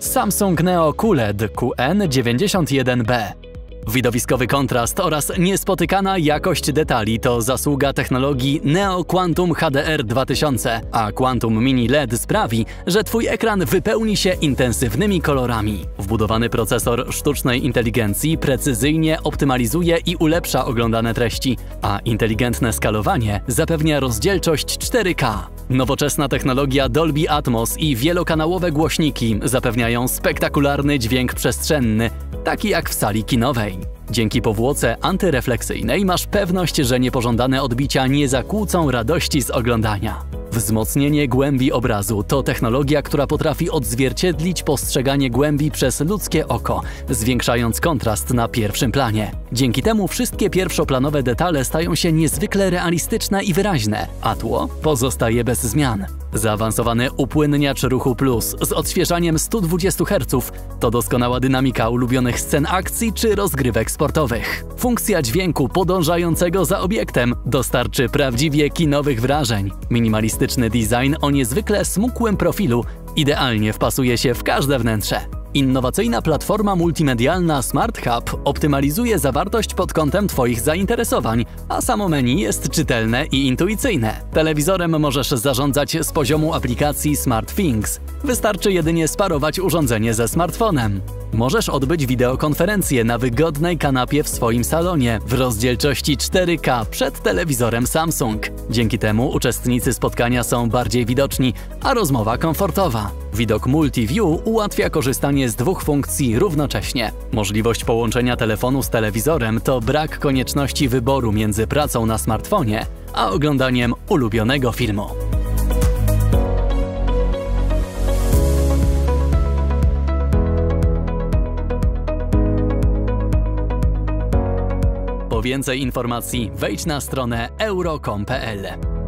Samsung Neo QLED QN91B. Widowiskowy kontrast oraz niespotykana jakość detali to zasługa technologii Neo Quantum HDR 2000, a Quantum Mini LED sprawi, że Twój ekran wypełni się intensywnymi kolorami. Wbudowany procesor sztucznej inteligencji precyzyjnie optymalizuje i ulepsza oglądane treści, a inteligentne skalowanie zapewnia rozdzielczość 4K. Nowoczesna technologia Dolby Atmos i wielokanałowe głośniki zapewniają spektakularny dźwięk przestrzenny, taki jak w sali kinowej. Dzięki powłoce antyrefleksyjnej masz pewność, że niepożądane odbicia nie zakłócą radości z oglądania. Wzmocnienie głębi obrazu to technologia, która potrafi odzwierciedlić postrzeganie głębi przez ludzkie oko, zwiększając kontrast na pierwszym planie. Dzięki temu wszystkie pierwszoplanowe detale stają się niezwykle realistyczne i wyraźne, a tło pozostaje bez zmian. Zaawansowany upłynniacz ruchu plus z odświeżaniem 120 Hz to doskonała dynamika ulubionych scen akcji czy rozgrywek sportowych. Funkcja dźwięku podążającego za obiektem dostarczy prawdziwie kinowych wrażeń. Minimalistyczny design o niezwykle smukłym profilu idealnie wpasuje się w każde wnętrze. Innowacyjna platforma multimedialna Smart Hub optymalizuje zawartość pod kątem Twoich zainteresowań, a samo menu jest czytelne i intuicyjne. Telewizorem możesz zarządzać z poziomu aplikacji Smart Things. Wystarczy jedynie sparować urządzenie ze smartfonem. Możesz odbyć wideokonferencję na wygodnej kanapie w swoim salonie w rozdzielczości 4K przed telewizorem Samsung. Dzięki temu uczestnicy spotkania są bardziej widoczni, a rozmowa komfortowa. Widok Multiview ułatwia korzystanie z dwóch funkcji równocześnie. Możliwość połączenia telefonu z telewizorem to brak konieczności wyboru między pracą na smartfonie a oglądaniem ulubionego filmu. Po więcej informacji wejdź na stronę euro.com.pl.